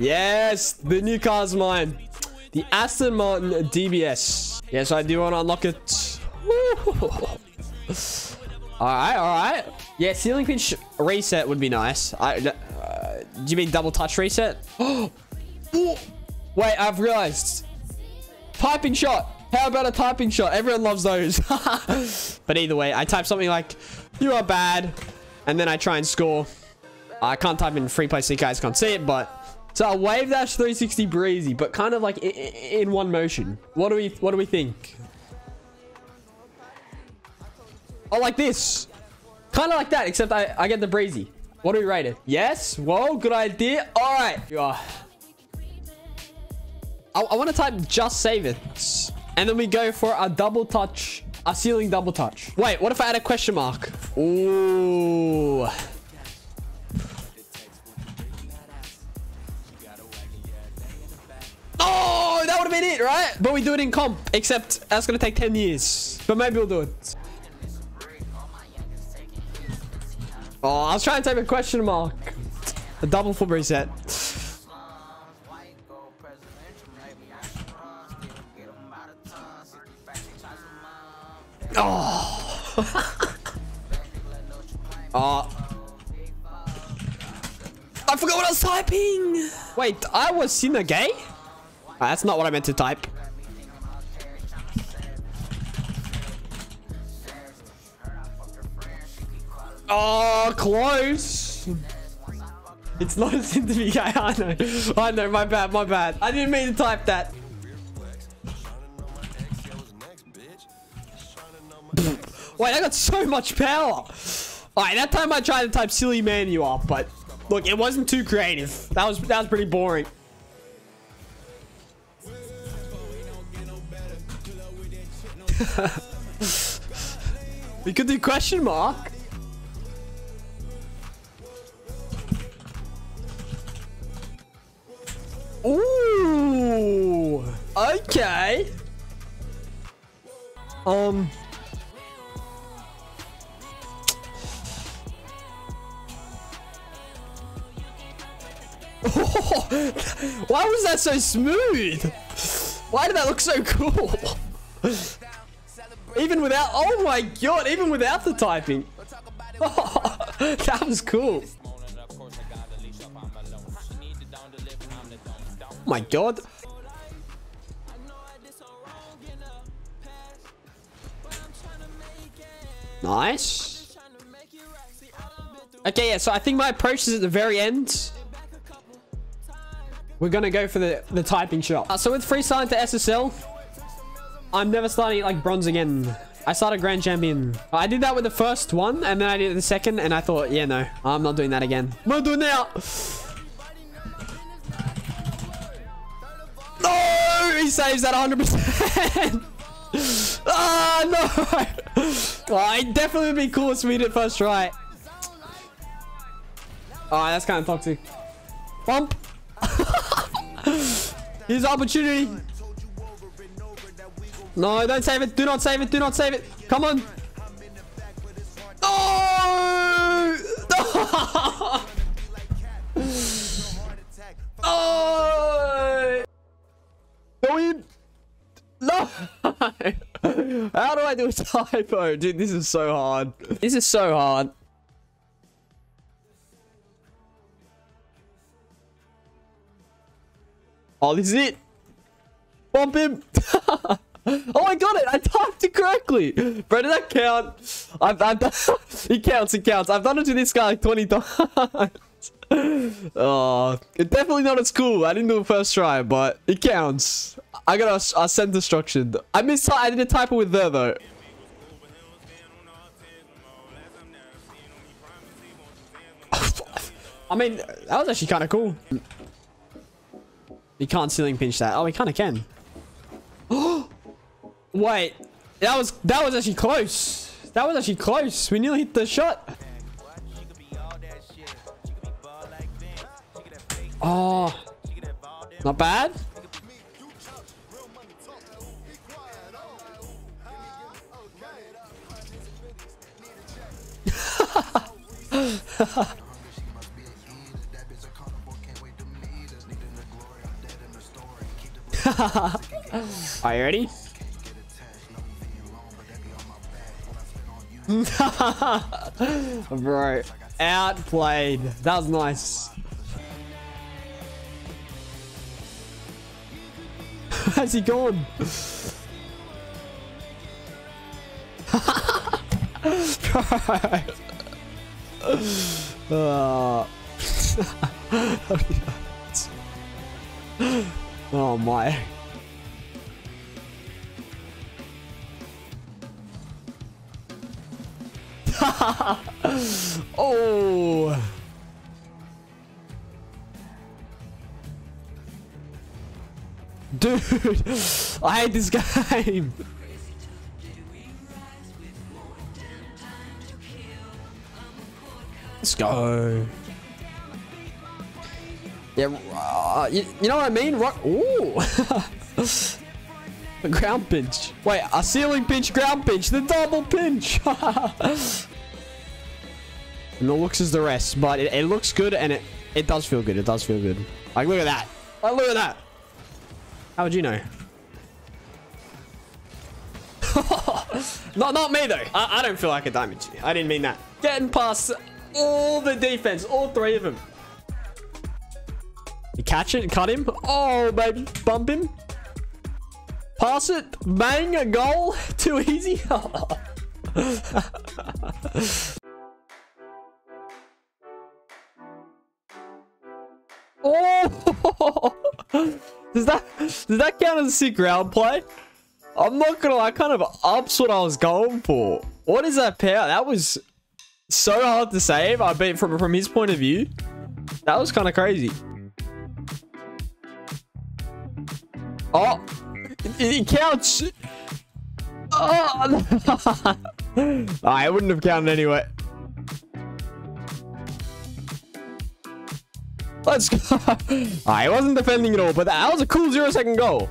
Yes, the new car's mine. The Aston Martin DBS. Yes, I do want to unlock it. Alright, alright. Yeah, ceiling pinch reset would be nice. I, uh, do you mean double touch reset? Wait, I've realized. Typing shot. How about a typing shot? Everyone loves those. but either way, I type something like, you are bad. And then I try and score. I can't type in free play so you guys can't see it, but... So a wave dash 360 breezi, but kind of like in one motion. What do we, what do we think? Oh, like this. Kind of like that, except I, I get the breezi. What do we rate it? Yes? Whoa, good idea. All right. Yeah. I, I want to type just save it. And then we go for a double touch, a ceiling double touch. Wait, what if I add a question mark? Ooh. Oh, that would have been it, right? But we do it in comp, except that's going to take 10 years. But maybe we'll do it. Oh, I was trying to type a question mark. A double full reset. Oh. oh. I forgot what I was typing. Wait, I was Sina gay? That's not what I meant to type. Oh, close. It's not a be gay. I know. I know. My bad. My bad. I didn't mean to type that. Wait, I got so much power. Alright, that time I tried to type silly man you up, but look, it wasn't too creative. That was that was pretty boring. we could do question mark. Ooh. Okay. Um. Why was that so smooth? Why did that look so cool? even without, oh my god, even without the typing. that was cool. Oh my god. Nice. Okay, yeah, so I think my approach is at the very end. We're gonna go for the, the typing shot. Uh, so with freestyle to SSL, I'm never starting like bronze again. I started grand champion. I did that with the first one, and then I did the second, and I thought, yeah, no, I'm not doing that again. I'm gonna do it now. No, he saves that 100%. Ah, no. Oh, it definitely would be cool if we did it first try. Oh, that's kind of toxic. Bump. Here's opportunity. No, don't save it. Do not save it. Do not save it. Come on. Oh! oh! Go in. No! How do I do a typo? Dude, this is so hard. This is so hard. Oh, this is it. Bump him. oh, I got it. I typed it correctly. Bro, did that count? I've, I've done... it counts. It counts. I've done it to this guy like 20 times. oh, it's definitely not as cool. I didn't do it first try, but it counts. I got a, a send instruction. I missed. I did a typo with there though. I mean, that was actually kind of cool. You can't ceiling pinch that. Oh, we kind of can. Wait, that was that was actually close. That was actually close. We nearly hit the shot. Oh, not bad. Are you ready? Bro, outplayed. That was nice. How's he gone? uh, oh my. oh. Dude, I hate this game. Let's go. Yeah, uh, you, you know what I mean? Rock. Ooh. a ground pinch. Wait, a ceiling pinch, ground pinch, the double pinch. And the looks is the rest, but it, it looks good and it, it does feel good. It does feel good. Like, look at that. Like, look at that. How would you know? not, not me though. I, I don't feel like a diamond. I didn't mean that. Getting past all the defense, all three of them. You catch it, cut him. Oh, baby, bump him. Pass it, bang, a goal. Too easy. does that does that count as a sick round play? I'm not gonna lie, kind of ups what I was going for. What is that power? That was so hard to save. I bet from from his point of view, that was kind of crazy. Oh, it, it counts. Oh, I wouldn't have counted anyway. Let's go. I wasn't defending at all, but that was a cool zero second goal.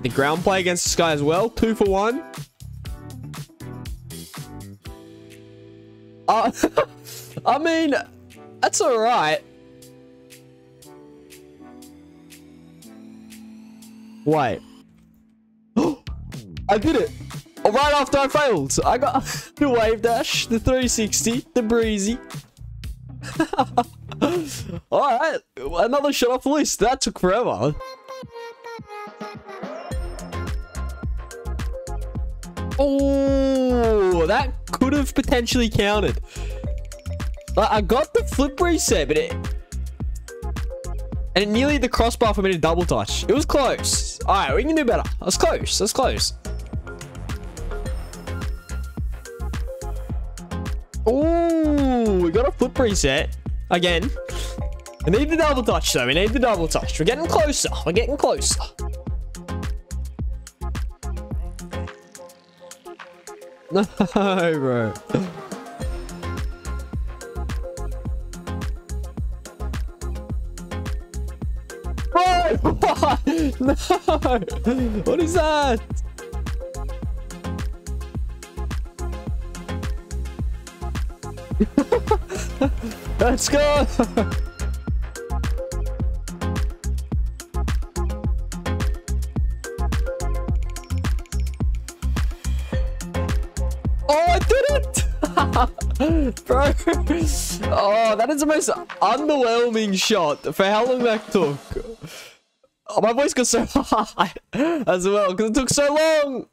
The ground play against this guy as well. Two for one. Uh, I mean, that's all right. Wait. I did it. Right after I failed. I got the wave dash, the 360, the breezi. Alright, another shot off the list. That took forever. Oh, that could have potentially counted. I got the flip reset, but it... And it nearly the crossbar for me to double touch. It was close. All right, we can do better. That's close. That's close. Oh, we got a flip reset. Again. We need the double touch, though. We need the double touch. We're getting closer. We're getting closer. No, bro. Bro, what? No. What is that? Let's go. Oh, I did it! Bro. Oh, that is the most underwhelming shot for how long that took. Oh, my voice got so high as well because it took so long.